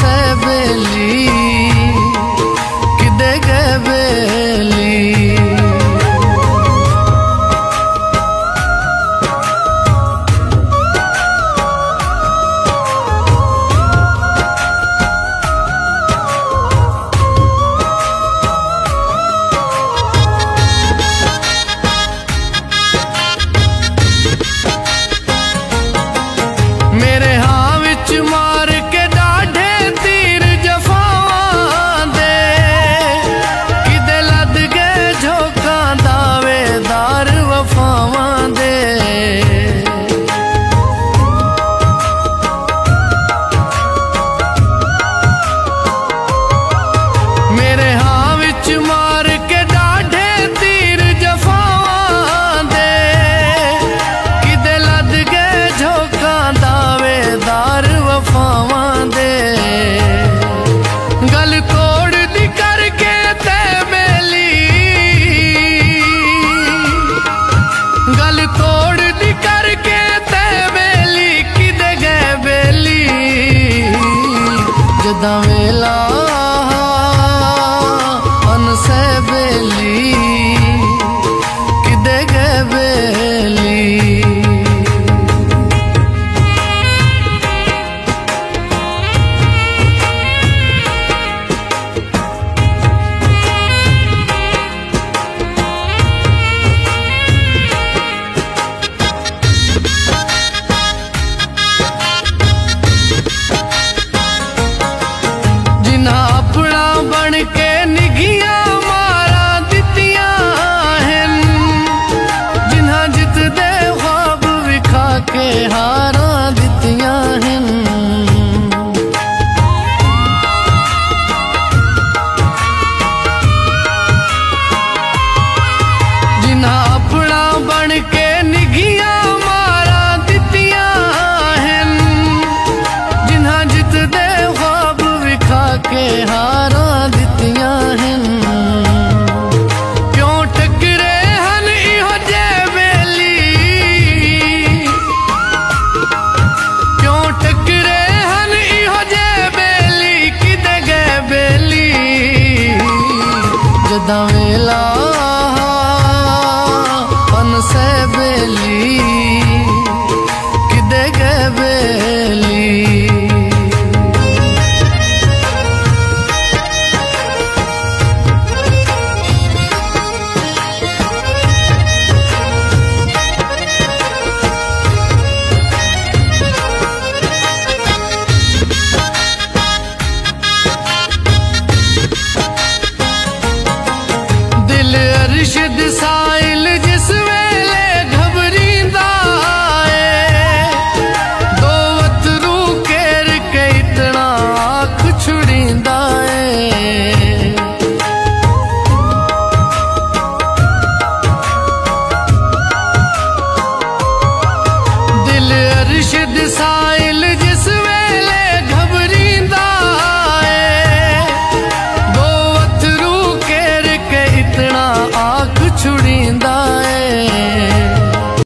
सबली the rain.